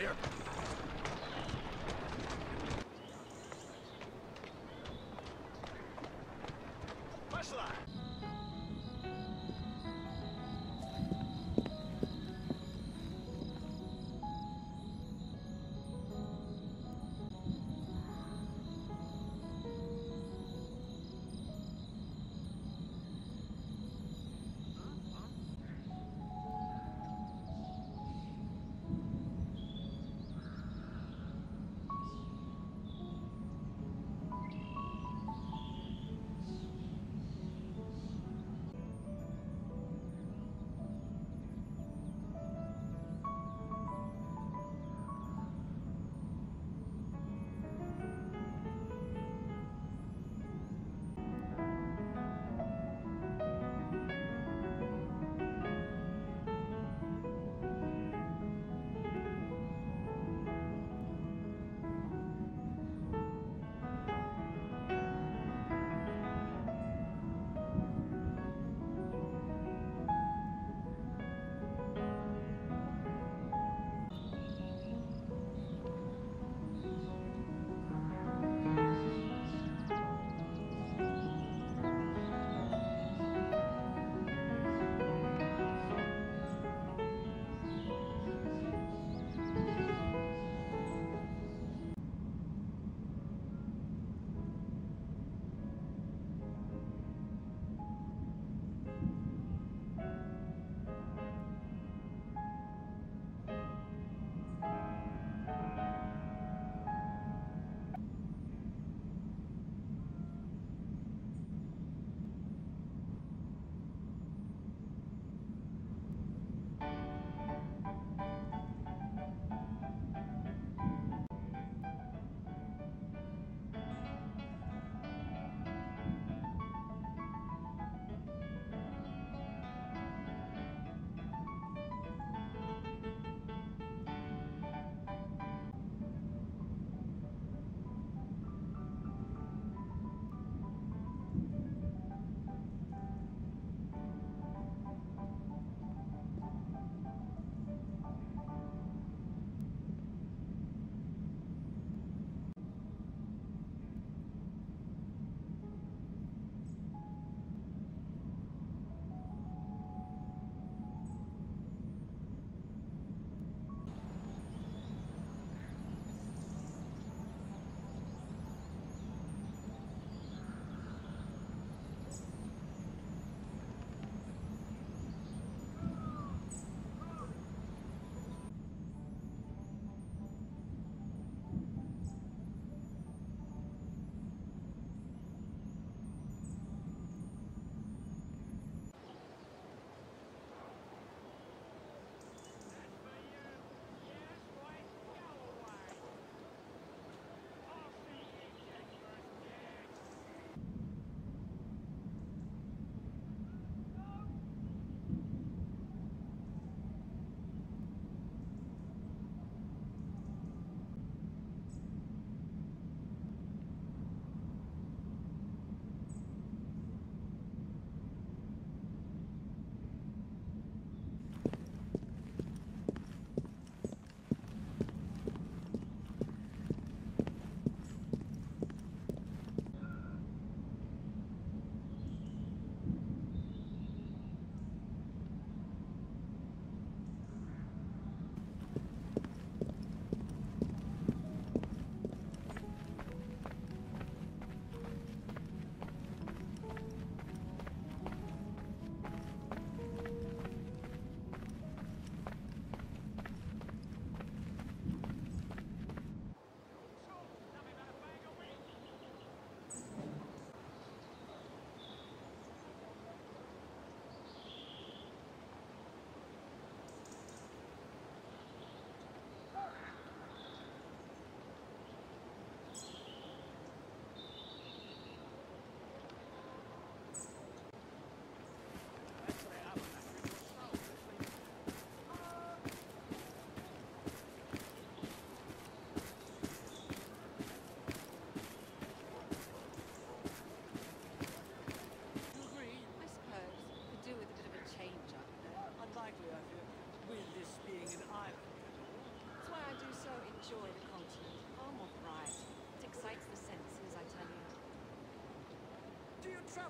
there. Flashlight!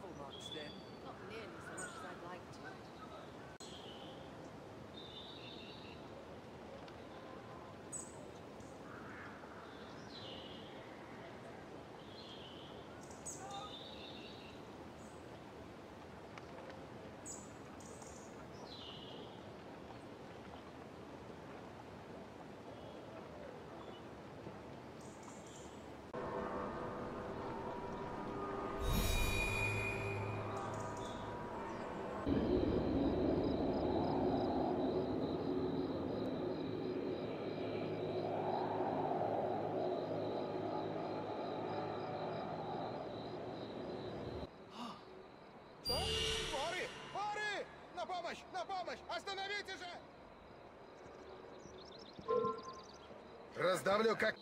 Travel much then? Not nearly as much as I'd like to. Раздавлю как...